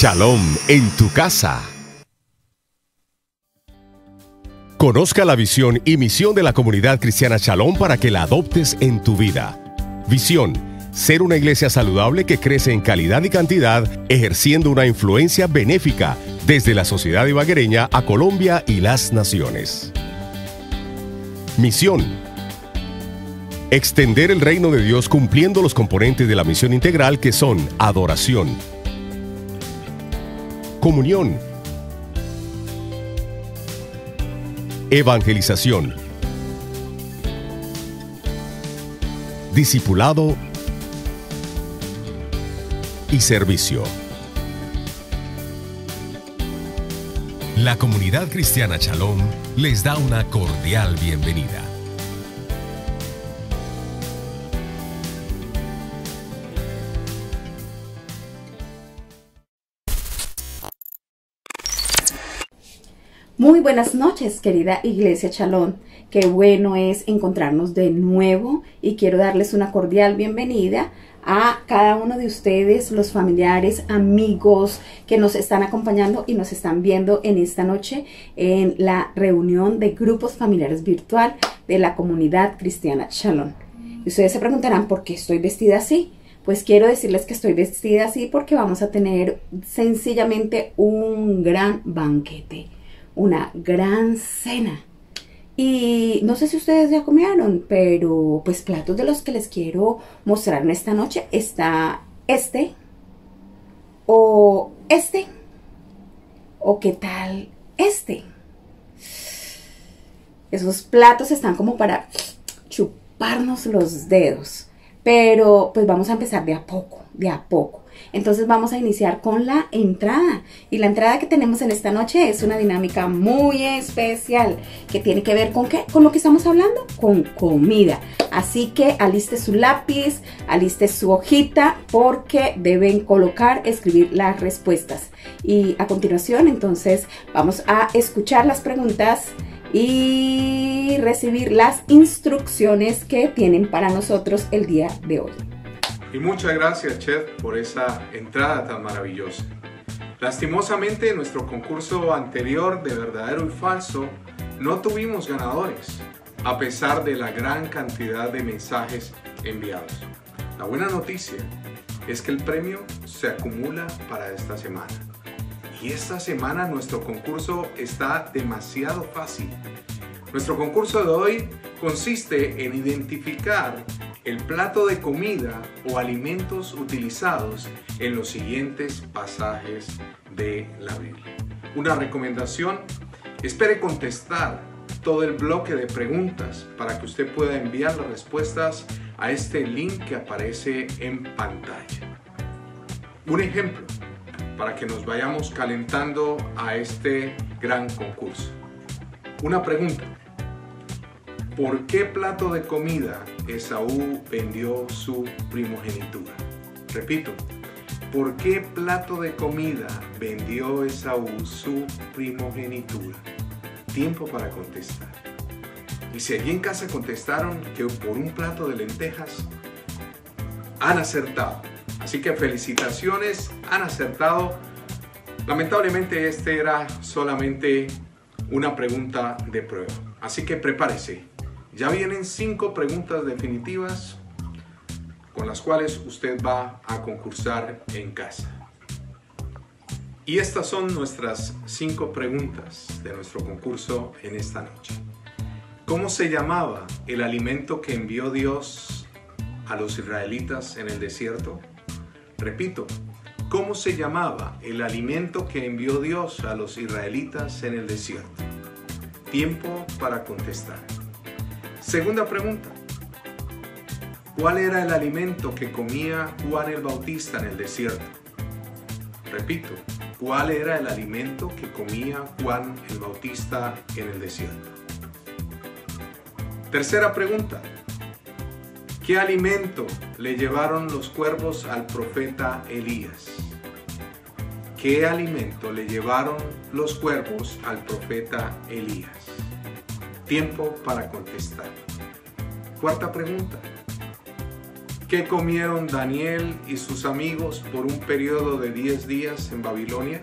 Shalom en tu casa. Conozca la visión y misión de la comunidad cristiana Shalom para que la adoptes en tu vida. Visión, ser una iglesia saludable que crece en calidad y cantidad, ejerciendo una influencia benéfica desde la sociedad ibaguereña a Colombia y las naciones. Misión. Extender el reino de Dios cumpliendo los componentes de la misión integral que son adoración, comunión, evangelización, discipulado y servicio. La comunidad cristiana Shalom les da una cordial bienvenida. Muy buenas noches, querida Iglesia Chalón. Qué bueno es encontrarnos de nuevo y quiero darles una cordial bienvenida a cada uno de ustedes, los familiares, amigos que nos están acompañando y nos están viendo en esta noche en la reunión de grupos familiares virtual de la comunidad cristiana Shalom. Y ustedes se preguntarán por qué estoy vestida así. Pues quiero decirles que estoy vestida así porque vamos a tener sencillamente un gran banquete una gran cena. Y no sé si ustedes ya comieron, pero pues platos de los que les quiero mostrar esta noche está este o este o qué tal este. Esos platos están como para chuparnos los dedos, pero pues vamos a empezar de a poco, de a poco. Entonces vamos a iniciar con la entrada. Y la entrada que tenemos en esta noche es una dinámica muy especial que tiene que ver con qué? Con lo que estamos hablando, con comida. Así que aliste su lápiz, aliste su hojita porque deben colocar, escribir las respuestas. Y a continuación entonces vamos a escuchar las preguntas y recibir las instrucciones que tienen para nosotros el día de hoy. Y muchas gracias, Chef, por esa entrada tan maravillosa. Lastimosamente, en nuestro concurso anterior de verdadero y falso, no tuvimos ganadores, a pesar de la gran cantidad de mensajes enviados. La buena noticia es que el premio se acumula para esta semana. Y esta semana nuestro concurso está demasiado fácil. Nuestro concurso de hoy consiste en identificar el plato de comida o alimentos utilizados en los siguientes pasajes de la Biblia. Una recomendación, espere contestar todo el bloque de preguntas para que usted pueda enviar las respuestas a este link que aparece en pantalla. Un ejemplo para que nos vayamos calentando a este gran concurso. Una pregunta. ¿Por qué plato de comida Esaú vendió su primogenitura? Repito, ¿por qué plato de comida vendió Esaú su primogenitura? Tiempo para contestar. Y si allí en casa contestaron que por un plato de lentejas, han acertado. Así que felicitaciones, han acertado. Lamentablemente este era solamente una pregunta de prueba. Así que prepárese. Ya vienen cinco preguntas definitivas con las cuales usted va a concursar en casa. Y estas son nuestras cinco preguntas de nuestro concurso en esta noche. ¿Cómo se llamaba el alimento que envió Dios a los israelitas en el desierto? Repito, ¿cómo se llamaba el alimento que envió Dios a los israelitas en el desierto? Tiempo para contestar. Segunda pregunta. ¿Cuál era el alimento que comía Juan el Bautista en el desierto? Repito, ¿cuál era el alimento que comía Juan el Bautista en el desierto? Tercera pregunta. ¿Qué alimento le llevaron los cuervos al profeta Elías? ¿Qué alimento le llevaron los cuervos al profeta Elías? Tiempo para contestar. Cuarta pregunta. ¿Qué comieron Daniel y sus amigos por un periodo de 10 días en Babilonia?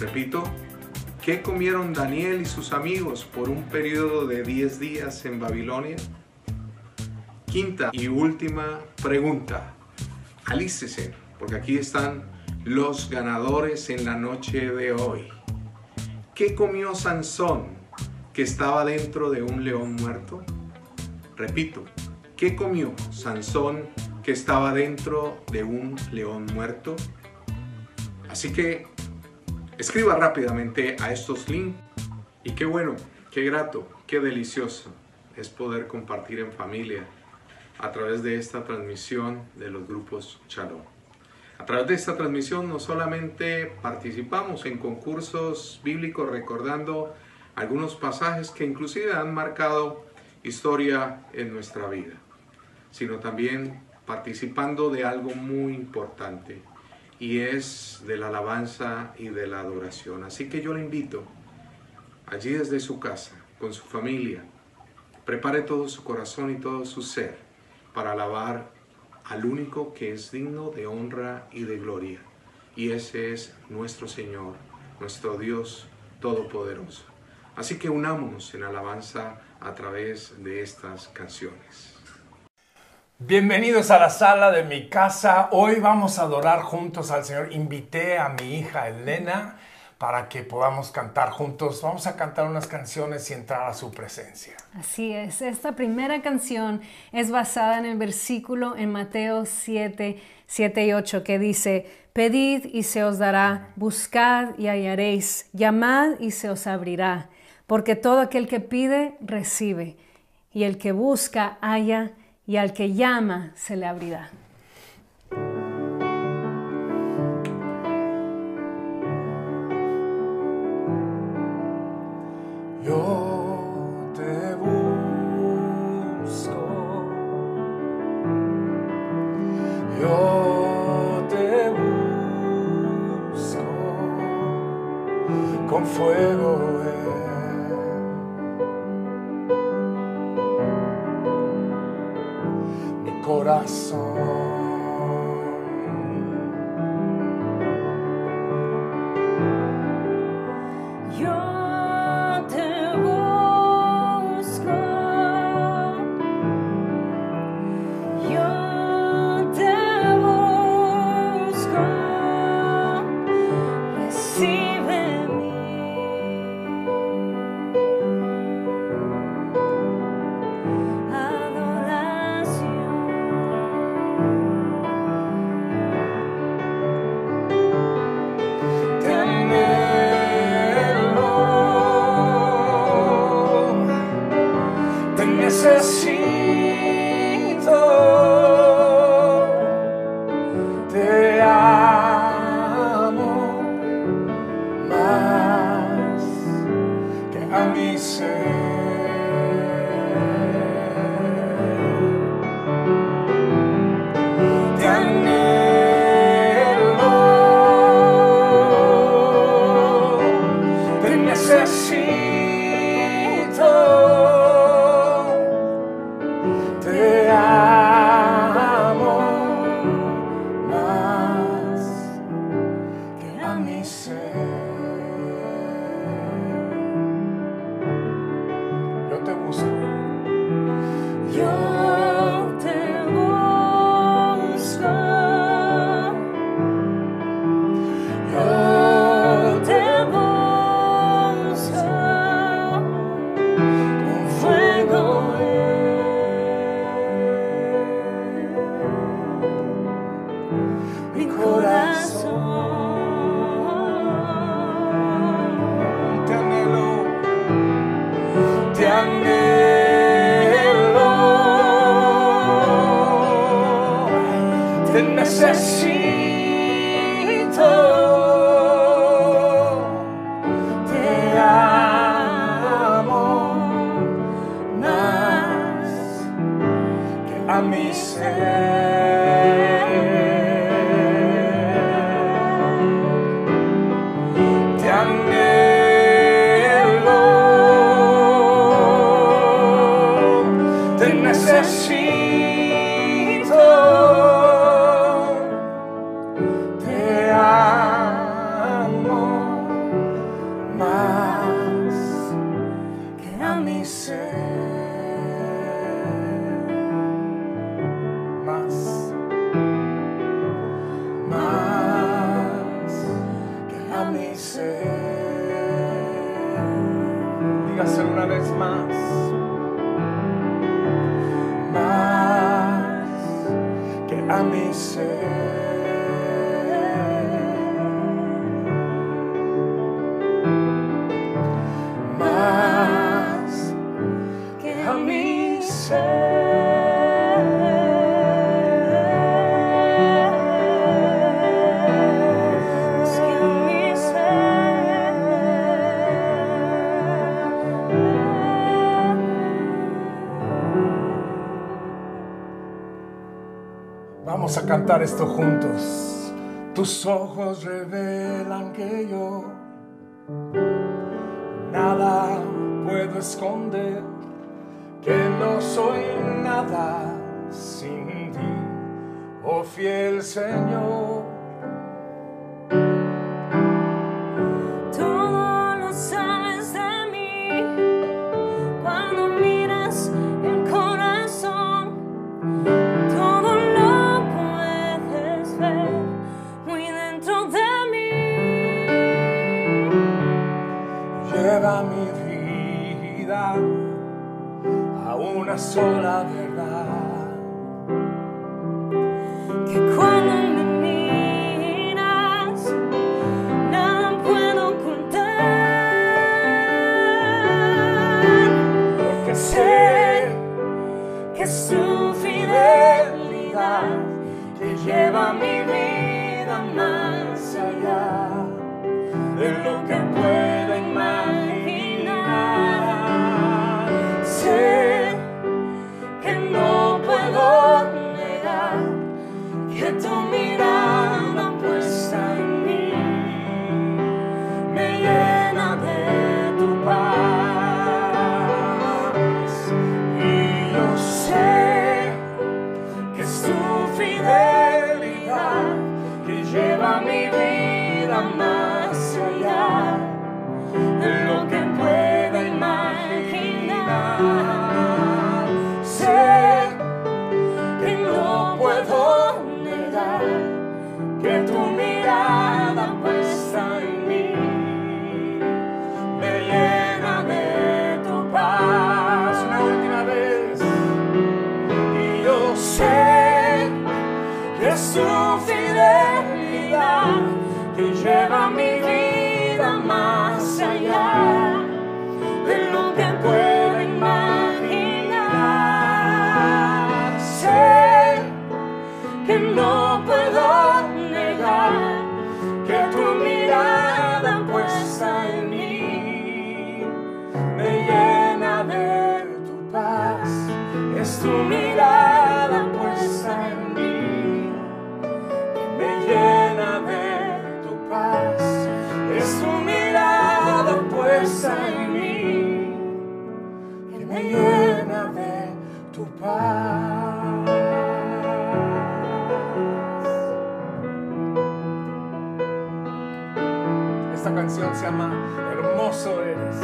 Repito, ¿qué comieron Daniel y sus amigos por un periodo de 10 días en Babilonia? Quinta y última pregunta. Alícese, porque aquí están los ganadores en la noche de hoy. ¿Qué comió Sansón que estaba dentro de un león muerto? Repito, ¿qué comió Sansón que estaba dentro de un león muerto? Así que escriba rápidamente a estos links y qué bueno, qué grato, qué delicioso es poder compartir en familia a través de esta transmisión de los grupos Shalom. A través de esta transmisión no solamente participamos en concursos bíblicos recordando algunos pasajes que inclusive han marcado historia en nuestra vida, sino también participando de algo muy importante y es de la alabanza y de la adoración. Así que yo le invito allí desde su casa, con su familia, prepare todo su corazón y todo su ser para alabar al único que es digno de honra y de gloria. Y ese es nuestro Señor, nuestro Dios Todopoderoso. Así que unámonos en alabanza a través de estas canciones. Bienvenidos a la sala de mi casa. Hoy vamos a adorar juntos al Señor. Invité a mi hija Elena para que podamos cantar juntos. Vamos a cantar unas canciones y entrar a su presencia. Así es, esta primera canción es basada en el versículo en Mateo 7, 7 y 8 que dice, Pedid y se os dará, buscad y hallaréis, llamad y se os abrirá, porque todo aquel que pide, recibe, y el que busca, halla, y al que llama, se le abrirá. Mi corazón. Anhelo, te esto juntos. Tus ojos revelan que yo nada puedo esconder, que no soy nada sin ti, oh fiel Señor. sola verdad. No. corazón se ama, hermoso eres.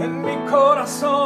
En mi corazón.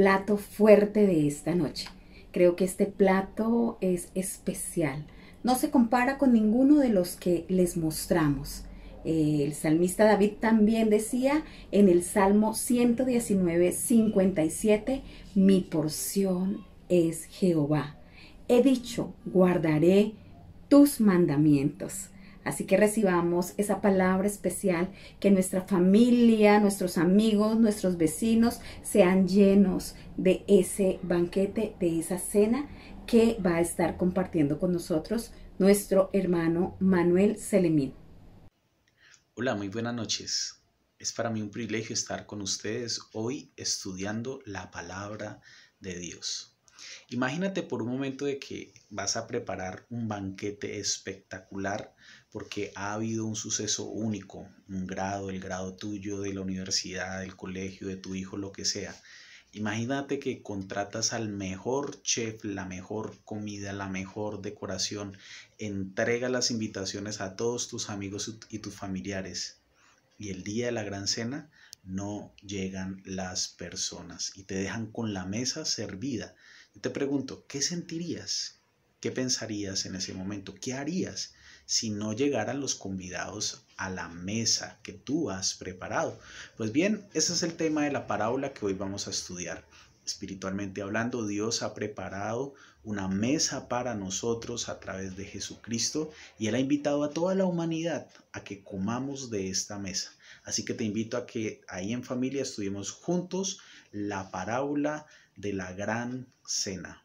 Plato fuerte de esta noche. Creo que este plato es especial. No se compara con ninguno de los que les mostramos. Eh, el salmista David también decía en el Salmo 119, 57, mi porción es Jehová. He dicho, guardaré tus mandamientos. Así que recibamos esa palabra especial, que nuestra familia, nuestros amigos, nuestros vecinos sean llenos de ese banquete, de esa cena que va a estar compartiendo con nosotros nuestro hermano Manuel Selemín. Hola, muy buenas noches. Es para mí un privilegio estar con ustedes hoy estudiando la palabra de Dios. Imagínate por un momento de que vas a preparar un banquete espectacular porque ha habido un suceso único, un grado, el grado tuyo de la universidad, del colegio, de tu hijo, lo que sea. Imagínate que contratas al mejor chef, la mejor comida, la mejor decoración, entrega las invitaciones a todos tus amigos y tus familiares y el día de la gran cena no llegan las personas y te dejan con la mesa servida. Te pregunto, ¿qué sentirías? ¿Qué pensarías en ese momento? ¿Qué harías si no llegaran los convidados a la mesa que tú has preparado? Pues bien, ese es el tema de la parábola que hoy vamos a estudiar. Espiritualmente hablando, Dios ha preparado una mesa para nosotros a través de Jesucristo y Él ha invitado a toda la humanidad a que comamos de esta mesa. Así que te invito a que ahí en familia estudiemos juntos la parábola de la gran cena.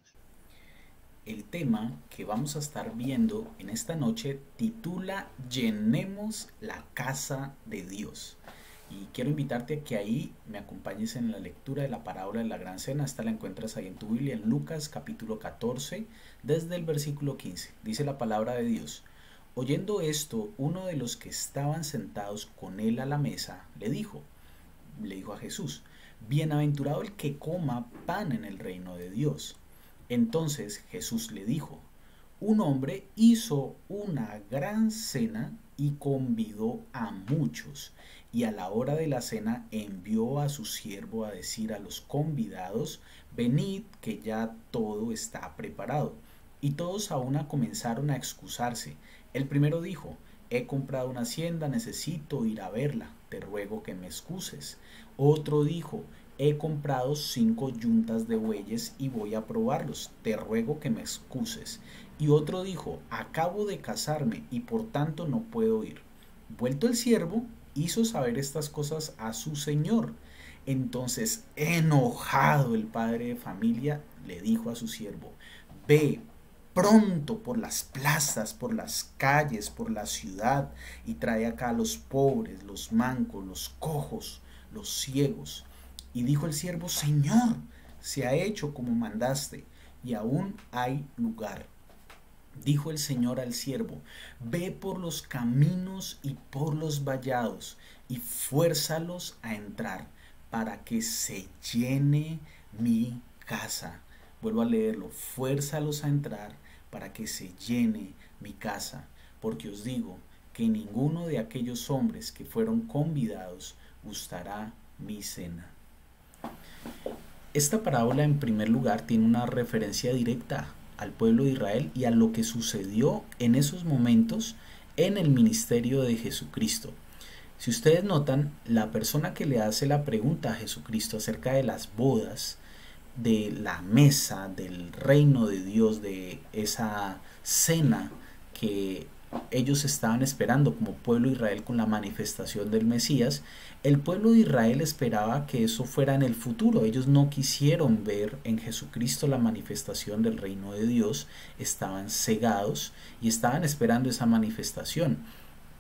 El tema que vamos a estar viendo en esta noche titula Llenemos la casa de Dios. Y quiero invitarte a que ahí me acompañes en la lectura de la parábola de la gran cena. Esta la encuentras ahí en tu Biblia, en Lucas capítulo 14, desde el versículo 15. Dice la palabra de Dios. Oyendo esto, uno de los que estaban sentados con él a la mesa le dijo, le dijo a Jesús, Bienaventurado el que coma pan en el reino de Dios. Entonces Jesús le dijo, un hombre hizo una gran cena y convidó a muchos, y a la hora de la cena envió a su siervo a decir a los convidados, venid que ya todo está preparado. Y todos a una comenzaron a excusarse. El primero dijo, he comprado una hacienda, necesito ir a verla, te ruego que me excuses. Otro dijo, he comprado cinco yuntas de bueyes y voy a probarlos, te ruego que me excuses. Y otro dijo, acabo de casarme y por tanto no puedo ir. Vuelto el siervo, hizo saber estas cosas a su señor. Entonces, enojado el padre de familia, le dijo a su siervo, ve pronto por las plazas, por las calles, por la ciudad, y trae acá a los pobres, los mancos, los cojos, los ciegos. Y dijo el siervo, Señor, se ha hecho como mandaste, y aún hay lugar. Dijo el Señor al siervo, ve por los caminos y por los vallados, y fuérzalos a entrar, para que se llene mi casa. Vuelvo a leerlo, fuérzalos a entrar, para que se llene mi casa, porque os digo que ninguno de aquellos hombres que fueron convidados gustará mi cena. Esta parábola en primer lugar tiene una referencia directa al pueblo de Israel y a lo que sucedió en esos momentos en el ministerio de Jesucristo. Si ustedes notan, la persona que le hace la pregunta a Jesucristo acerca de las bodas, de la mesa, del reino de Dios, de esa cena que ellos estaban esperando como pueblo de Israel con la manifestación del Mesías, el pueblo de Israel esperaba que eso fuera en el futuro. Ellos no quisieron ver en Jesucristo la manifestación del reino de Dios, estaban cegados y estaban esperando esa manifestación.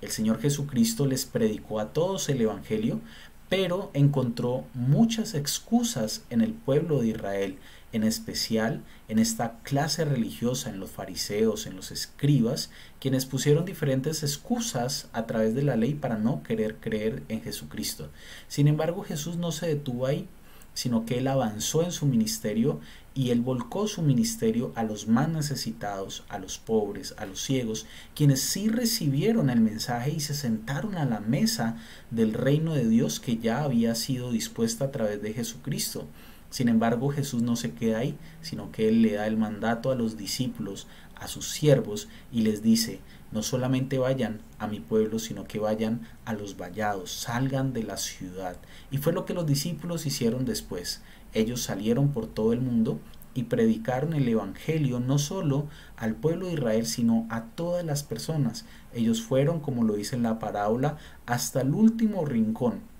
El Señor Jesucristo les predicó a todos el Evangelio, pero encontró muchas excusas en el pueblo de Israel, en especial en esta clase religiosa, en los fariseos, en los escribas, quienes pusieron diferentes excusas a través de la ley para no querer creer en Jesucristo. Sin embargo, Jesús no se detuvo ahí, sino que él avanzó en su ministerio y él volcó su ministerio a los más necesitados, a los pobres, a los ciegos, quienes sí recibieron el mensaje y se sentaron a la mesa del reino de Dios que ya había sido dispuesta a través de Jesucristo. Sin embargo, Jesús no se queda ahí, sino que Él le da el mandato a los discípulos, a sus siervos, y les dice, no solamente vayan a mi pueblo, sino que vayan a los vallados, salgan de la ciudad. Y fue lo que los discípulos hicieron después. Ellos salieron por todo el mundo y predicaron el Evangelio no solo al pueblo de Israel, sino a todas las personas. Ellos fueron, como lo dice en la parábola, hasta el último rincón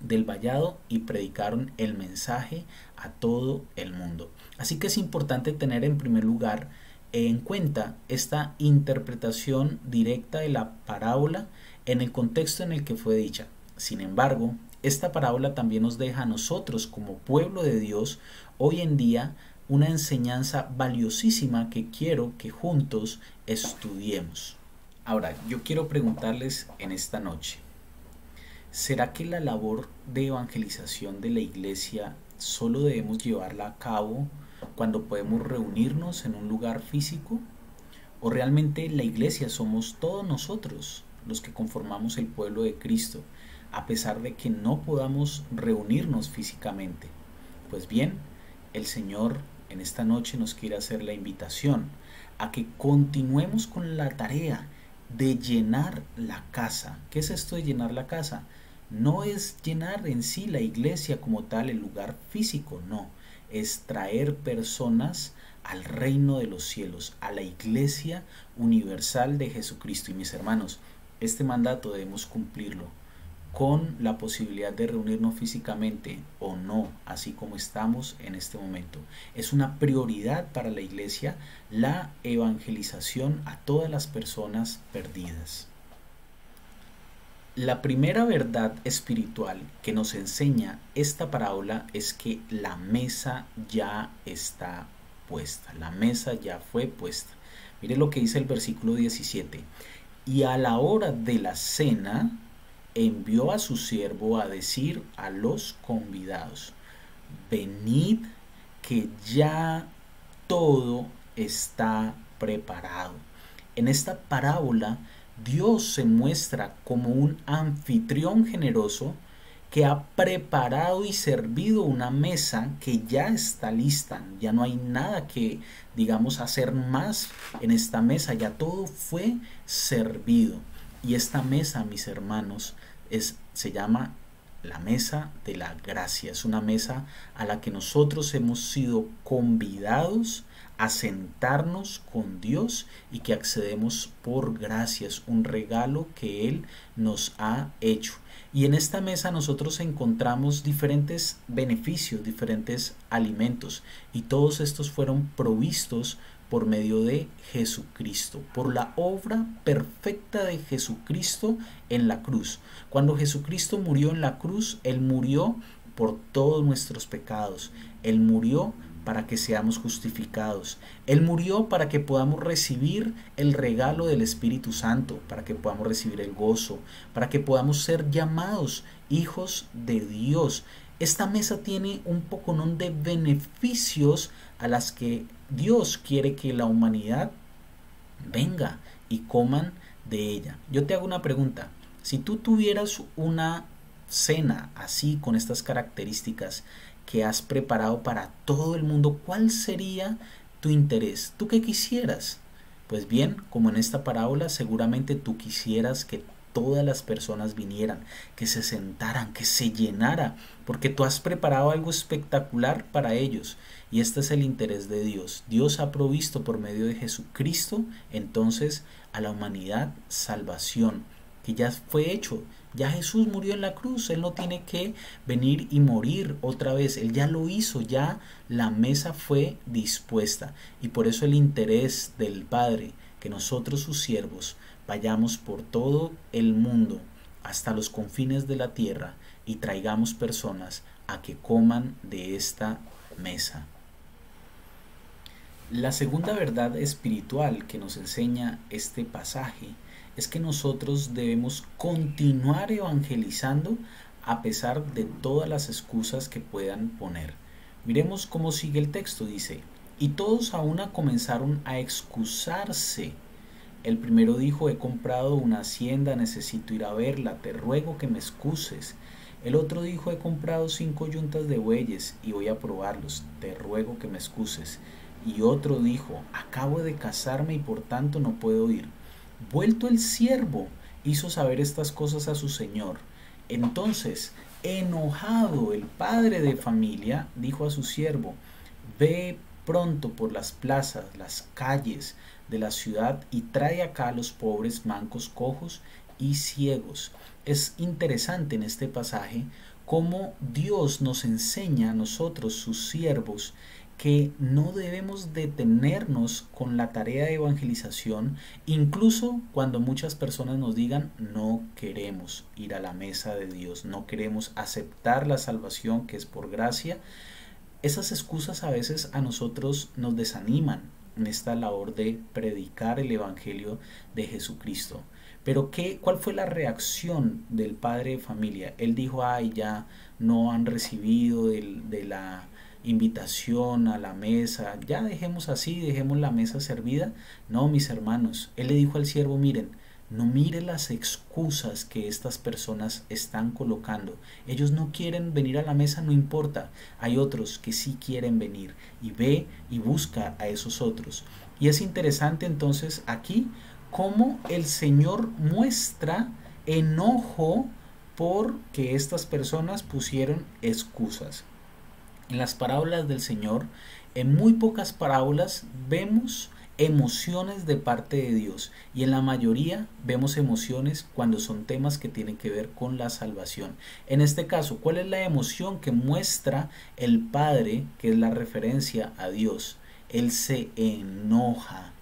del vallado y predicaron el mensaje a todo el mundo. Así que es importante tener en primer lugar en cuenta esta interpretación directa de la parábola en el contexto en el que fue dicha. Sin embargo, esta parábola también nos deja a nosotros como pueblo de Dios hoy en día una enseñanza valiosísima que quiero que juntos estudiemos. Ahora, yo quiero preguntarles en esta noche, ¿será que la labor de evangelización de la iglesia solo debemos llevarla a cabo cuando podemos reunirnos en un lugar físico? ¿O realmente la iglesia somos todos nosotros los que conformamos el pueblo de Cristo, a pesar de que no podamos reunirnos físicamente? Pues bien, el Señor en esta noche nos quiere hacer la invitación a que continuemos con la tarea de llenar la casa. ¿Qué es esto de llenar la casa? No es llenar en sí la iglesia como tal, el lugar físico, no. Es traer personas al reino de los cielos, a la iglesia universal de Jesucristo. Y mis hermanos, este mandato debemos cumplirlo con la posibilidad de reunirnos físicamente o no, así como estamos en este momento. Es una prioridad para la iglesia la evangelización a todas las personas perdidas. La primera verdad espiritual que nos enseña esta parábola es que la mesa ya está puesta, la mesa ya fue puesta. Mire lo que dice el versículo 17. Y a la hora de la cena, envió a su siervo a decir a los convidados, venid que ya todo está preparado. En esta parábola, Dios se muestra como un anfitrión generoso que ha preparado y servido una mesa que ya está lista. Ya no hay nada que, digamos, hacer más en esta mesa. Ya todo fue servido. Y esta mesa, mis hermanos, es, se llama la mesa de la gracia. Es una mesa a la que nosotros hemos sido convidados a sentarnos con Dios y que accedemos por gracia. Es un regalo que Él nos ha hecho. Y en esta mesa nosotros encontramos diferentes beneficios, diferentes alimentos. Y todos estos fueron provistos por medio de Jesucristo, por la obra perfecta de Jesucristo en la cruz. Cuando Jesucristo murió en la cruz, Él murió por todos nuestros pecados. Él murió para que seamos justificados. Él murió para que podamos recibir el regalo del Espíritu Santo, para que podamos recibir el gozo, para que podamos ser llamados hijos de Dios. Esta mesa tiene un poco de beneficios a las que Dios quiere que la humanidad venga y coman de ella. Yo te hago una pregunta. Si tú tuvieras una cena así, con estas características que has preparado para todo el mundo, ¿cuál sería tu interés? ¿Tú qué quisieras? Pues bien, como en esta parábola, seguramente tú quisieras que todas las personas vinieran, que se sentaran, que se llenara, porque tú has preparado algo espectacular para ellos. Y este es el interés de Dios. Dios ha provisto por medio de Jesucristo entonces a la humanidad salvación, que ya fue hecho. Ya Jesús murió en la cruz, Él no tiene que venir y morir otra vez, Él ya lo hizo, ya la mesa fue dispuesta. Y por eso el interés del Padre, que nosotros sus siervos vayamos por todo el mundo, hasta los confines de la tierra, y traigamos personas a que coman de esta mesa. La segunda verdad espiritual que nos enseña este pasaje es que nosotros debemos continuar evangelizando a pesar de todas las excusas que puedan poner. Miremos cómo sigue el texto, dice, y todos a una comenzaron a excusarse. El primero dijo, he comprado una hacienda, necesito ir a verla, te ruego que me excuses. El otro dijo, he comprado cinco yuntas de bueyes y voy a probarlos, te ruego que me excuses. Y otro dijo, acabo de casarme y por tanto no puedo ir. Vuelto el siervo, hizo saber estas cosas a su señor. Entonces, enojado el padre de familia, dijo a su siervo, ve pronto por las plazas, las calles de la ciudad y trae acá a los pobres mancos, cojos y ciegos. Es interesante en este pasaje cómo Dios nos enseña a nosotros, sus siervos, que no debemos detenernos con la tarea de evangelización, incluso cuando muchas personas nos digan no queremos ir a la mesa de Dios, no queremos aceptar la salvación que es por gracia. Esas excusas a veces a nosotros nos desaniman en esta labor de predicar el Evangelio de Jesucristo. Pero ¿qué, ¿cuál fue la reacción del padre de familia? Él dijo, ay, ya no han recibido de la invitación a la mesa, ya dejemos así, dejemos la mesa servida. No, mis hermanos, él le dijo al siervo, miren, no mire las excusas que estas personas están colocando. Ellos no quieren venir a la mesa, no importa. Hay otros que sí quieren venir y ve y busca a esos otros. Y es interesante entonces aquí cómo el Señor muestra enojo porque estas personas pusieron excusas. En las parábolas del Señor, en muy pocas parábolas vemos emociones de parte de Dios y en la mayoría vemos emociones cuando son temas que tienen que ver con la salvación. En este caso, ¿cuál es la emoción que muestra el Padre, que es la referencia a Dios? Él se enoja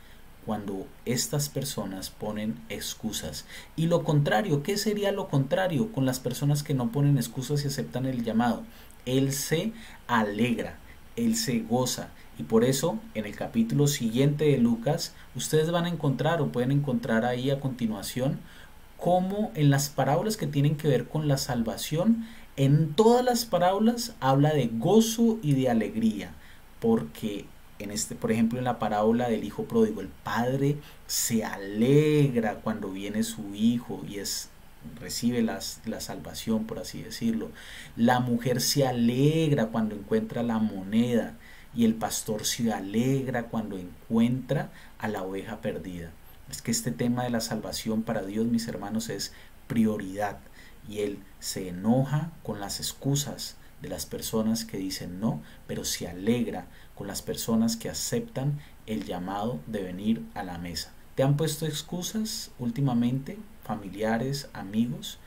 cuando estas personas ponen excusas. Y lo contrario, ¿qué sería lo contrario con las personas que no ponen excusas y aceptan el llamado? Él se alegra, Él se goza. Y por eso en el capítulo siguiente de Lucas, ustedes van a encontrar o pueden encontrar ahí a continuación cómo en las parábolas que tienen que ver con la salvación, en todas las parábolas habla de gozo y de alegría, porque en este, por ejemplo, en la parábola del hijo pródigo, el padre se alegra cuando viene su hijo y es recibe las, la salvación, por así decirlo. La mujer se alegra cuando encuentra la moneda y el pastor se alegra cuando encuentra a la oveja perdida. Es que este tema de la salvación para Dios, mis hermanos, es prioridad y Él se enoja con las excusas de las personas que dicen no, pero se alegra con las personas que aceptan el llamado de venir a la mesa. ¿Te han puesto excusas últimamente? Familiares, amigos,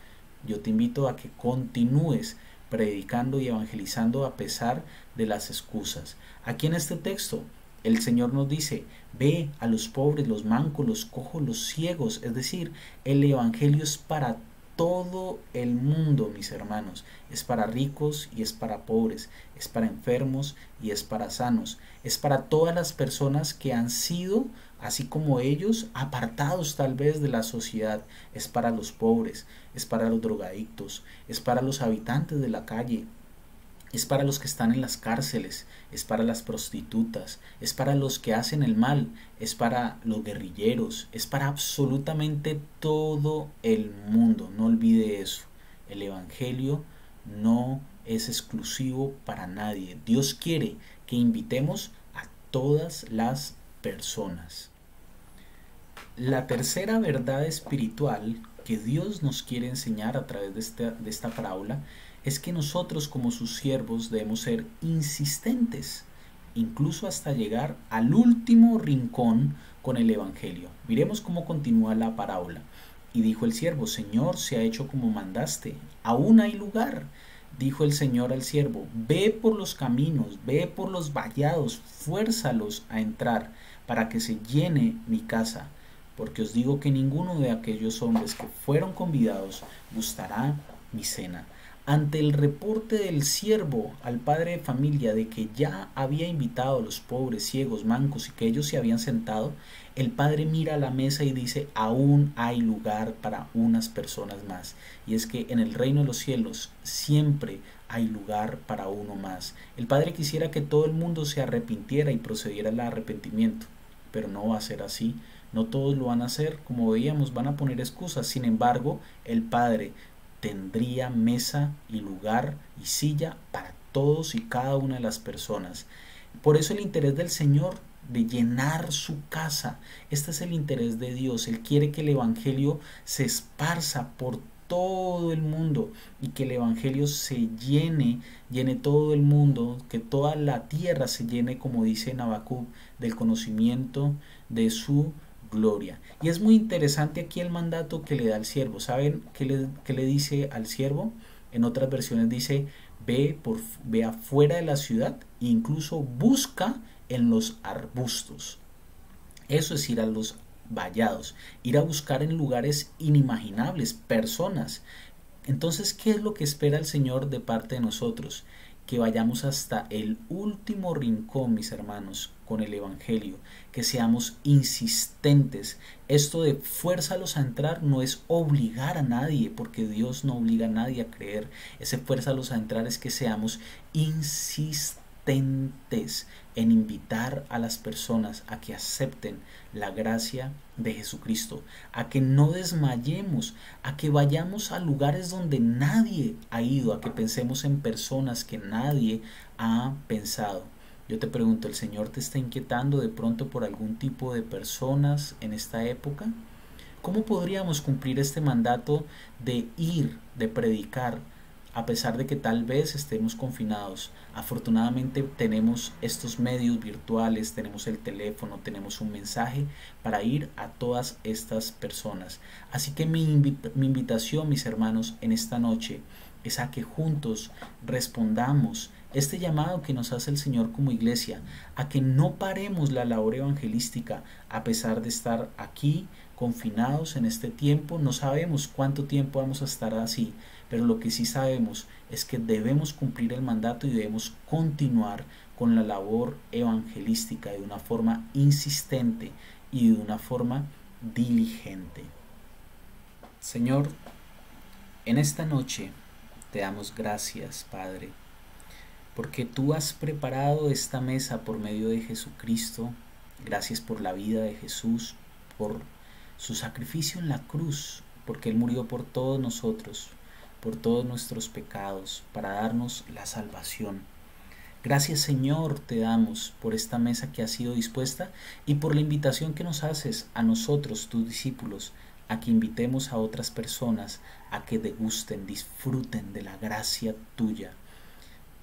yo te invito a que continúes predicando y evangelizando a pesar de las excusas. Aquí en este texto el Señor nos dice, ve a los pobres, los mancos, los cojos, los ciegos. Es decir, el Evangelio es para todo el mundo, mis hermanos. Es para ricos y es para pobres. Es para enfermos y es para sanos. Es para todas las personas que han sido así como ellos, apartados tal vez de la sociedad, es para los pobres, es para los drogadictos, es para los habitantes de la calle, es para los que están en las cárceles, es para las prostitutas, es para los que hacen el mal, es para los guerrilleros, es para absolutamente todo el mundo. No olvide eso. El Evangelio no es exclusivo para nadie. Dios quiere que invitemos a todas las personas. La tercera verdad espiritual que Dios nos quiere enseñar a través de esta, de esta parábola es que nosotros como sus siervos debemos ser insistentes, incluso hasta llegar al último rincón con el Evangelio. Miremos cómo continúa la parábola. Y dijo el siervo, Señor, se ha hecho como mandaste, aún hay lugar. Dijo el Señor al siervo, ve por los caminos, ve por los vallados, fuérzalos a entrar, para que se llene mi casa, porque os digo que ninguno de aquellos hombres que fueron convidados gustará mi cena. Ante el reporte del siervo al padre de familia de que ya había invitado a los pobres, ciegos, mancos y que ellos se habían sentado, el padre mira a la mesa y dice, aún hay lugar para unas personas más. Y es que en el reino de los cielos siempre hay lugar para uno más. El padre quisiera que todo el mundo se arrepintiera y procediera al arrepentimiento, pero no va a ser así. No todos lo van a hacer, como veíamos, van a poner excusas. Sin embargo, el Padre tendría mesa y lugar y silla para todos y cada una de las personas. Por eso el interés del Señor de llenar su casa. Este es el interés de Dios. Él quiere que el Evangelio se esparza por todo el mundo y que el Evangelio se llene, llene todo el mundo, que toda la tierra se llene, como dice Nabacub, del conocimiento de su gloria. Y es muy interesante aquí el mandato que le da al siervo. ¿Saben qué le, le dice al siervo? En otras versiones dice, ve, por, ve afuera de la ciudad e incluso busca en los arbustos. Eso es ir a los vallados, ir a buscar en lugares inimaginables, personas. Entonces, ¿qué es lo que espera el Señor de parte de nosotros? Que vayamos hasta el último rincón, mis hermanos, con el Evangelio, que seamos insistentes. Esto de fuérzalos a entrar no es obligar a nadie, porque Dios no obliga a nadie a creer. Ese fuérzalos a entrar es que seamos insistentes en invitar a las personas a que acepten la gracia de Jesucristo, a que no desmayemos, a que vayamos a lugares donde nadie ha ido, a que pensemos en personas que nadie ha pensado. Yo te pregunto, ¿el Señor te está inquietando de pronto por algún tipo de personas en esta época? ¿Cómo podríamos cumplir este mandato de ir, de predicar, a pesar de que tal vez estemos confinados? Afortunadamente tenemos estos medios virtuales, tenemos el teléfono, tenemos un mensaje para ir a todas estas personas. Así que mi, invitación, mis hermanos, en esta noche es a que juntos respondamos este llamado que nos hace el Señor como iglesia, a que no paremos la labor evangelística a pesar de estar aquí confinados en este tiempo. No sabemos cuánto tiempo vamos a estar así, pero lo que sí sabemos es que debemos cumplir el mandato y debemos continuar con la labor evangelística de una forma insistente y de una forma diligente. Señor, en esta noche te damos gracias, Padre porque tú has preparado esta mesa por medio de Jesucristo. Gracias por la vida de Jesús, por su sacrificio en la cruz, porque Él murió por todos nosotros, por todos nuestros pecados, para darnos la salvación. Gracias Señor te damos por esta mesa que ha sido dispuesta y por la invitación que nos haces a nosotros, tus discípulos, a que invitemos a otras personas a que degusten, disfruten de la gracia tuya.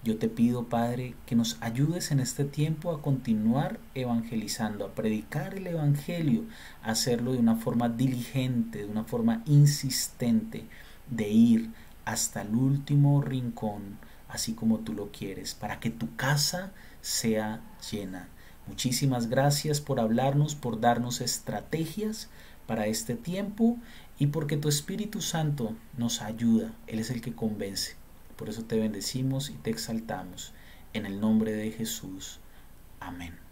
Yo te pido, Padre, que nos ayudes en este tiempo a continuar evangelizando, a predicar el Evangelio, a hacerlo de una forma diligente, de una forma insistente, de ir hasta el último rincón, así como tú lo quieres, para que tu casa sea llena. Muchísimas gracias por hablarnos, por darnos estrategias para este tiempo y porque tu Espíritu Santo nos ayuda. Él es el que convence. Por eso te bendecimos y te exaltamos. En el nombre de Jesús. Amén.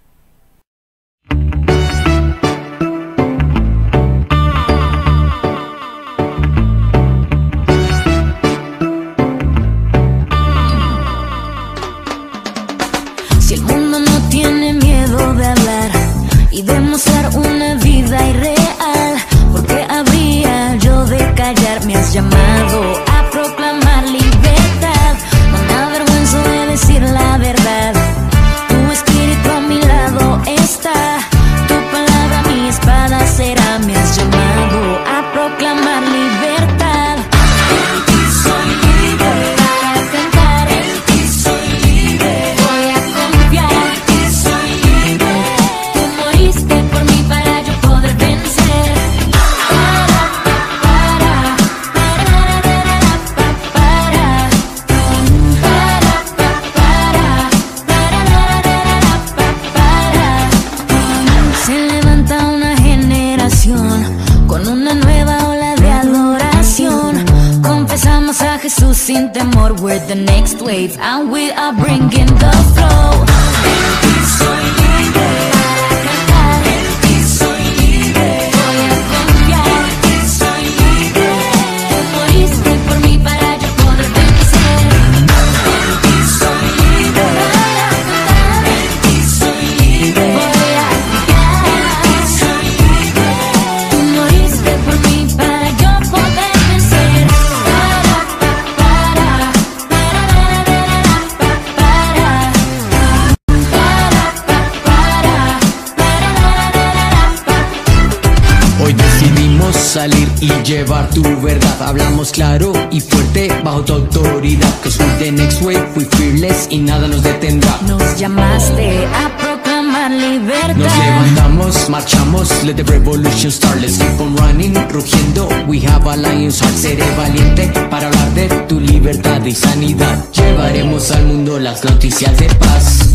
Y llevar tu verdad. Hablamos claro y fuerte bajo tu autoridad. Cause we're the next wave, we fearless y nada nos detendrá. Nos llamaste a proclamar libertad. Nos levantamos, marchamos, let the revolution start. Let's keep on running, rugiendo. We have a lion's heart. Seré valiente para hablar de tu libertad y sanidad. Llevaremos al mundo las noticias de paz.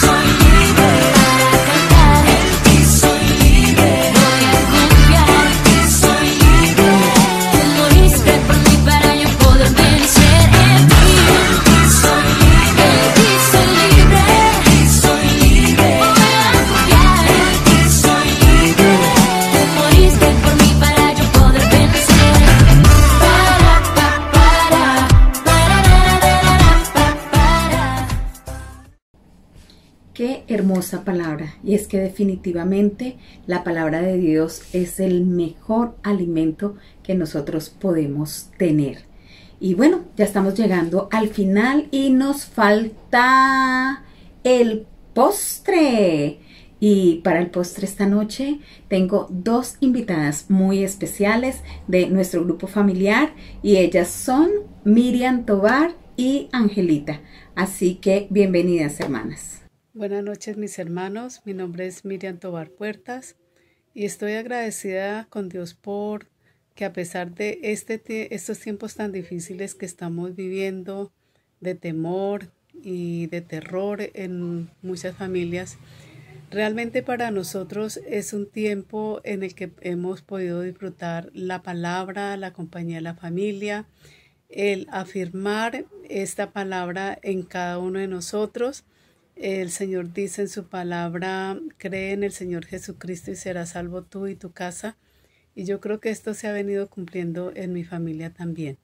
Soy palabra. Y es que definitivamente la palabra de Dios es el mejor alimento que nosotros podemos tener. Y bueno, ya estamos llegando al final y nos falta el postre. Y para el postre esta noche tengo dos invitadas muy especiales de nuestro grupo familiar y ellas son Miriam Tobar y Angelita. Así que bienvenidas hermanas. Buenas noches mis hermanos, mi nombre es Miriam Tobar Puertas y estoy agradecida con Dios por que a pesar de este, estos tiempos tan difíciles que estamos viviendo, de temor y de terror en muchas familias, realmente para nosotros es un tiempo en el que hemos podido disfrutar la palabra, la compañía de la familia, el afirmar esta palabra en cada uno de nosotros. El Señor dice en su palabra, cree en el Señor Jesucristo y serás salvo tú y tu casa. Y yo creo que esto se ha venido cumpliendo en mi familia también.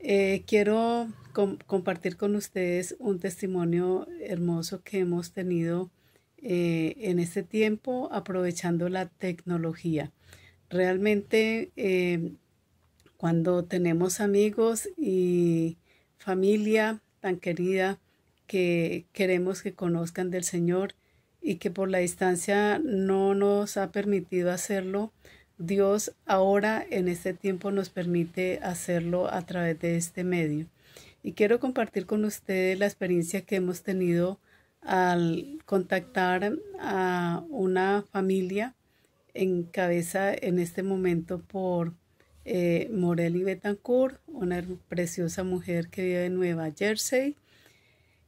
Eh, quiero com- compartir con ustedes un testimonio hermoso que hemos tenido eh, en este tiempo aprovechando la tecnología. Realmente eh, cuando tenemos amigos y familia tan querida que queremos que conozcan del Señor y que por la distancia no nos ha permitido hacerlo, Dios ahora en este tiempo nos permite hacerlo a través de este medio. Y quiero compartir con ustedes la experiencia que hemos tenido al contactar a una familia en en este momento por eh, Morelli Betancourt, una preciosa mujer que vive en Nueva Jersey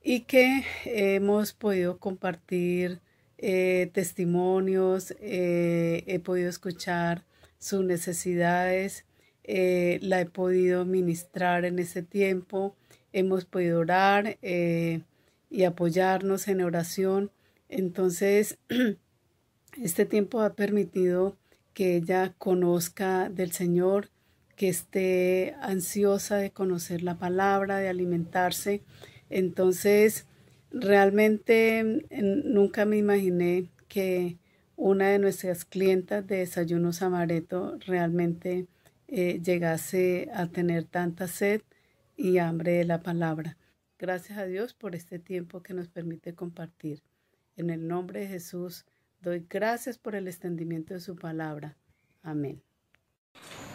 y que hemos podido compartir eh, testimonios, eh, he podido escuchar sus necesidades, eh, la he podido ministrar en ese tiempo, hemos podido orar y apoyarnos en oración. Entonces, este tiempo ha permitido que ella conozca del Señor, que esté ansiosa de conocer la palabra, de alimentarse. Entonces, realmente nunca me imaginé que una de nuestras clientas de Desayunos Amareto realmente eh, llegase a tener tanta sed y hambre de la palabra. Gracias a Dios por este tiempo que nos permite compartir. En el nombre de Jesús, doy gracias por el extendimiento de su palabra. Amén.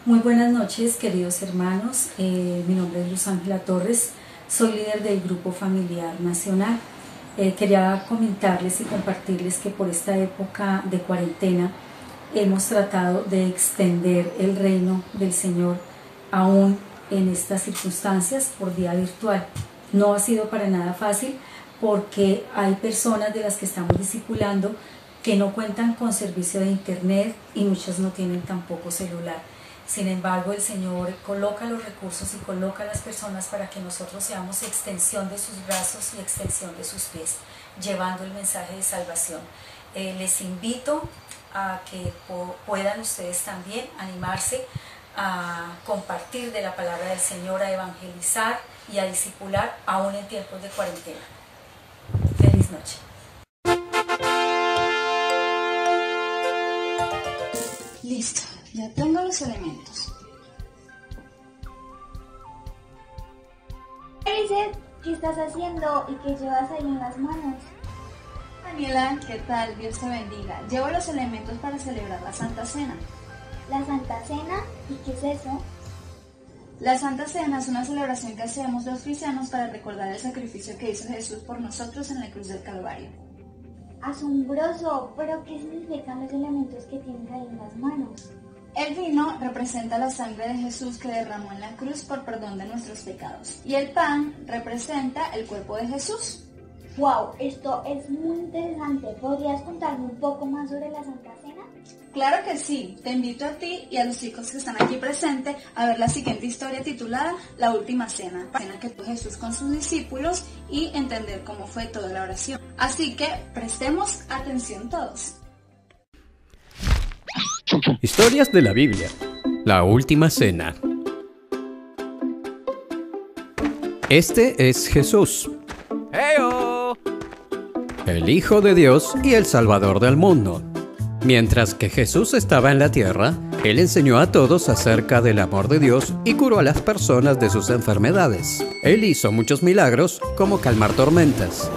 Muy buenas noches, queridos hermanos. Eh, mi nombre es Luz Ángela Torres. Soy líder del Grupo Familiar Nacional. Eh, quería comentarles y compartirles que por esta época de cuarentena hemos tratado de extender el reino del Señor aún en estas circunstancias por vía virtual. No ha sido para nada fácil porque hay personas de las que estamos discipulando que no cuentan con servicio de internet y muchas no tienen tampoco celular. Sin embargo, el Señor coloca los recursos y coloca las personas para que nosotros seamos extensión de sus brazos y extensión de sus pies, llevando el mensaje de salvación. Eh, les invito a que puedan ustedes también animarse a compartir de la palabra del Señor, a evangelizar y a discipular aún en tiempos de cuarentena. Feliz noche. Listo, ya tengo los elementos. Elizabeth, ¿qué estás haciendo y qué llevas ahí en las manos? Daniela, ¿qué tal? Dios te bendiga. Llevo los elementos para celebrar la Santa Cena. ¿La Santa Cena? ¿Y qué es eso? La Santa Cena es una celebración que hacemos los cristianos para recordar el sacrificio que hizo Jesús por nosotros en la cruz del Calvario. Asombroso, pero ¿qué significan los elementos que tienes ahí en las manos? El vino representa la sangre de Jesús que derramó en la cruz por perdón de nuestros pecados. Y el pan representa el cuerpo de Jesús. ¡Wow! Esto es muy interesante. ¿Podrías contarme un poco más sobre la Santa Cena? Claro que sí. Te invito a ti y a los chicos que están aquí presentes a ver la siguiente historia titulada La Última Cena. Cena que tuvo Jesús con sus discípulos y entender cómo fue toda la oración. Así que prestemos atención todos. Historias de la Biblia. La Última Cena. Este es Jesús. El Hijo de Dios y el Salvador del mundo. Mientras que Jesús estaba en la tierra, Él enseñó a todos acerca del amor de Dios y curó a las personas de sus enfermedades. Él hizo muchos milagros como calmar tormentas.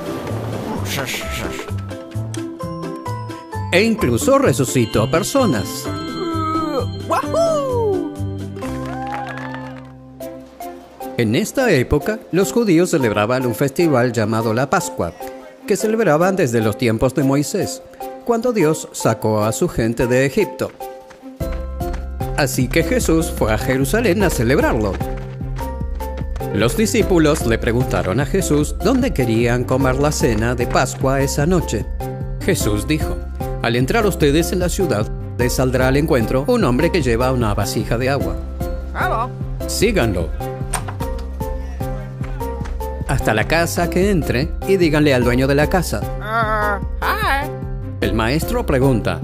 E incluso resucitó personas. En esta época, los judíos celebraban un festival llamado la Pascua, que celebraban desde los tiempos de Moisés, cuando Dios sacó a su gente de Egipto. Así que Jesús fue a Jerusalén a celebrarlo. Los discípulos le preguntaron a Jesús dónde querían comer la cena de Pascua esa noche. Jesús dijo, al entrar ustedes en la ciudad, les saldrá al encuentro un hombre que lleva una vasija de agua. Síganlo hasta la casa que entre y díganle al dueño de la casa. El maestro pregunta,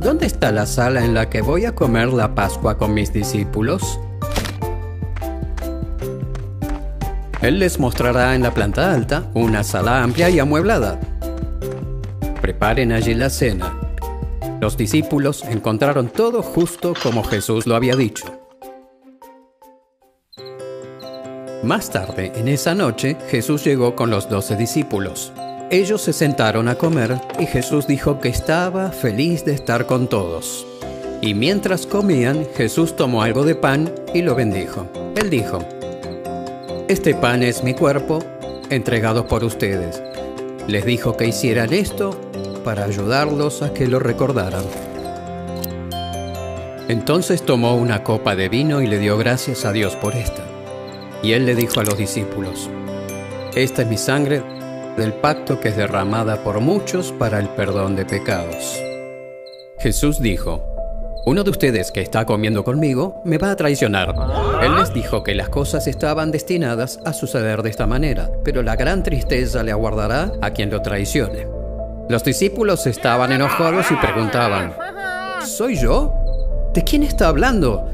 ¿dónde está la sala en la que voy a comer la Pascua con mis discípulos? Él les mostrará en la planta alta una sala amplia y amueblada. Preparen allí la cena. Los discípulos encontraron todo justo como Jesús lo había dicho. Más tarde, en esa noche, Jesús llegó con los doce discípulos. Ellos se sentaron a comer y Jesús dijo que estaba feliz de estar con todos. Y mientras comían, Jesús tomó algo de pan y lo bendijo. Él dijo, Este pan es mi cuerpo, entregado por ustedes. Les dijo que hicieran esto para ayudarlos a que lo recordaran. Entonces tomó una copa de vino y le dio gracias a Dios por esta. Y él le dijo a los discípulos, Esta es mi sangre del pacto que es derramada por muchos para el perdón de pecados. Jesús dijo, uno de ustedes que está comiendo conmigo me va a traicionar. Él les dijo que las cosas estaban destinadas a suceder de esta manera, pero la gran tristeza le aguardará a quien lo traicione. Los discípulos estaban enojados y preguntaban, ¿Soy yo? ¿De quién está hablando?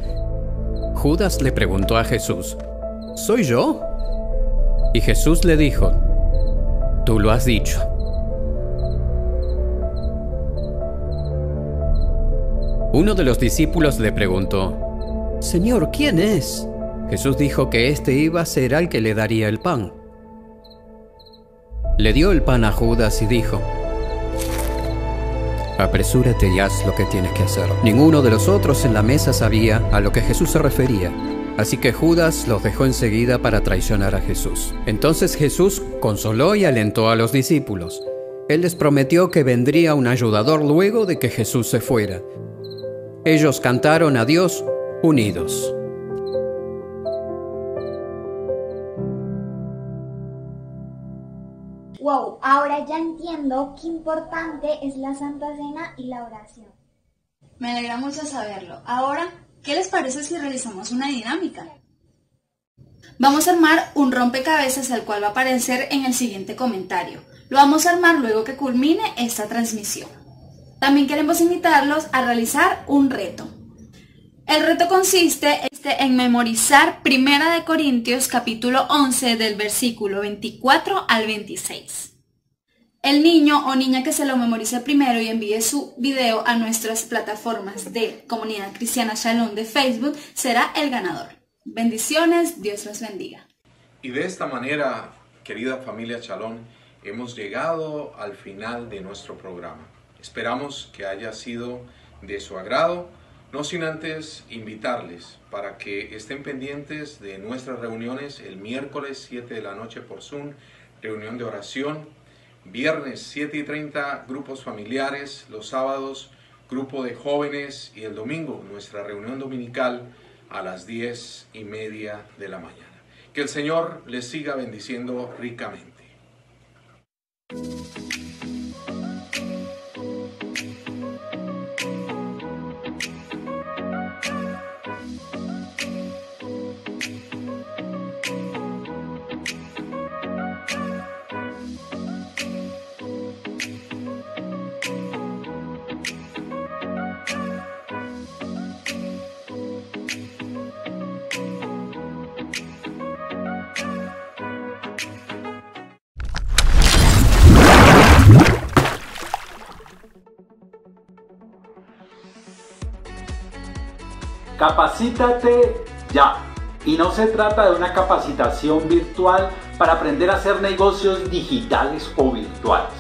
Judas le preguntó a Jesús, ¿Soy yo? Y Jesús le dijo, Tú lo has dicho. Uno de los discípulos le preguntó, Señor, ¿quién es? Jesús dijo que éste iba a ser al que le daría el pan. Le dio el pan a Judas y dijo, Apresúrate y haz lo que tienes que hacer. Ninguno de los otros en la mesa sabía a lo que Jesús se refería. Así que Judas los dejó enseguida para traicionar a Jesús. Entonces Jesús consoló y alentó a los discípulos. Él les prometió que vendría un ayudador luego de que Jesús se fuera. Ellos cantaron a Dios unidos. Ahora ya entiendo qué importante es la Santa Cena y la oración. Me alegra mucho saberlo. Ahora, ¿qué les parece? si realizamos una dinámica? Vamos a armar un rompecabezas el cual va a aparecer en el siguiente comentario. Lo vamos a armar luego que culmine esta transmisión. También queremos invitarlos a realizar un reto. El reto consiste este, en memorizar Primera de Corintios capítulo 11 del versículo 24 al 26. El niño o niña que se lo memorice primero y envíe su video a nuestras plataformas de Comunidad Cristiana Shalom de Facebook será el ganador. Bendiciones, Dios los bendiga. Y de esta manera, querida familia Shalom, hemos llegado al final de nuestro programa. Esperamos que haya sido de su agrado no sin antes invitarles para que estén pendientes de nuestras reuniones el miércoles 7 de la noche por Zoom, reunión de oración, viernes 7 y 30 grupos familiares, los sábados grupo de jóvenes y el domingo nuestra reunión dominical a las 10 y media de la mañana. Que el Señor les siga bendiciendo ricamente. Capacítate ya. Y no se trata de una capacitación virtual para aprender a hacer negocios digitales o virtuales.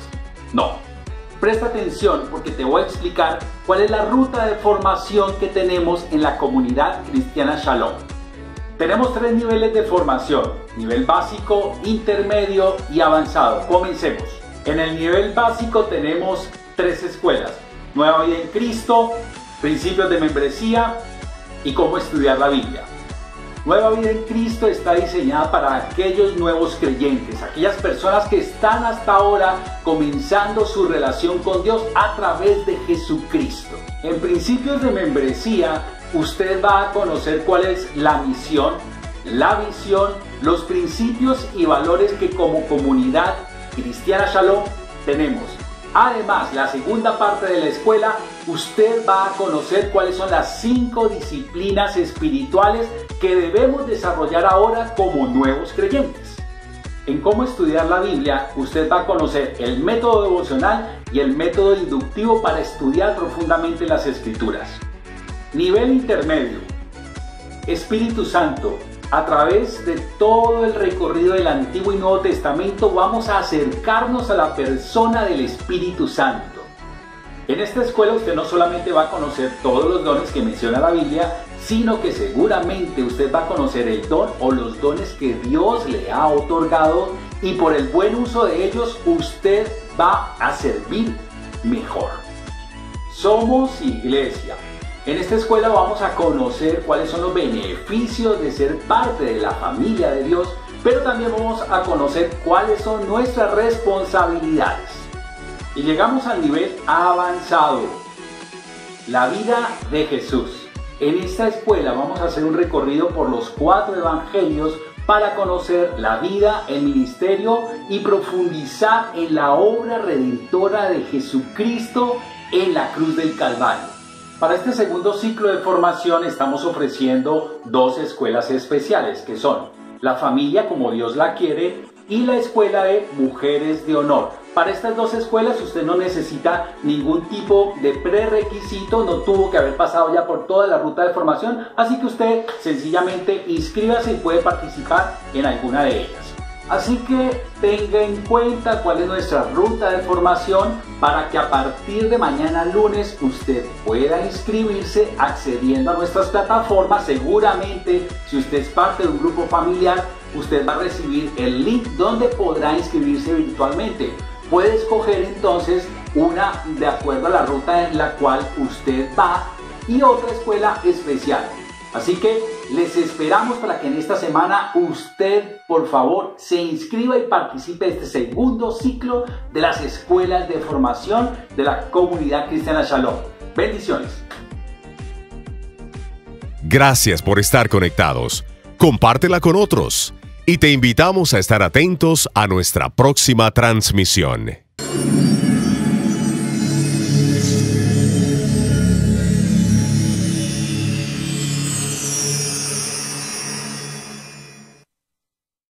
No. Presta atención porque te voy a explicar cuál es la ruta de formación que tenemos en la comunidad cristiana Shalom. Tenemos tres niveles de formación, nivel básico, intermedio y avanzado. Comencemos. En el nivel básico tenemos tres escuelas. Nueva vida en Cristo, principios de membresía y cómo estudiar la Biblia. Nueva vida en Cristo está diseñada para aquellos nuevos creyentes, aquellas personas que están hasta ahora comenzando su relación con Dios a través de Jesucristo. En principios de membresía, usted va a conocer cuál es la misión, la visión, los principios y valores que como comunidad cristiana Shalom tenemos. Además, la segunda parte de la escuela, usted va a conocer cuáles son las cinco disciplinas espirituales que debemos desarrollar ahora como nuevos creyentes. En cómo estudiar la Biblia, usted va a conocer el método devocional y el método inductivo para estudiar profundamente las escrituras. Nivel intermedio. Espíritu Santo, a través de todo el recorrido del Antiguo y Nuevo Testamento vamos a acercarnos a la persona del Espíritu Santo. En esta escuela usted no solamente va a conocer todos los dones que menciona la Biblia, sino que seguramente usted va a conocer el don o los dones que Dios le ha otorgado y por el buen uso de ellos usted va a servir mejor. Somos iglesia en esta escuela vamos a conocer cuáles son los beneficios de ser parte de la familia de Dios, pero también vamos a conocer cuáles son nuestras responsabilidades. Y llegamos al nivel avanzado, la vida de Jesús. En esta escuela vamos a hacer un recorrido por los cuatro evangelios para conocer la vida, el ministerio y profundizar en la obra redentora de Jesucristo en la cruz del Calvario. Para este segundo ciclo de formación estamos ofreciendo dos escuelas especiales que son la familia como Dios la quiere y la escuela de mujeres de honor. Para estas dos escuelas usted no necesita ningún tipo de prerequisito, no tuvo que haber pasado ya por toda la ruta de formación, así que usted sencillamente inscríbase y puede participar en alguna de ellas. Así que tenga en cuenta cuál es nuestra ruta de formación para que a partir de mañana lunes usted pueda inscribirse accediendo a nuestras plataformas. Seguramente si usted es parte de un grupo familiar, usted va a recibir el link donde podrá inscribirse virtualmente. Puede escoger entonces una de acuerdo a la ruta en la cual usted va y otra escuela especial. Así que les esperamos para que en esta semana usted, por favor, se inscriba y participe de este segundo ciclo de las escuelas de formación de la comunidad cristiana Shalom. Bendiciones. Gracias por estar conectados. Compártela con otros y te invitamos a estar atentos a nuestra próxima transmisión.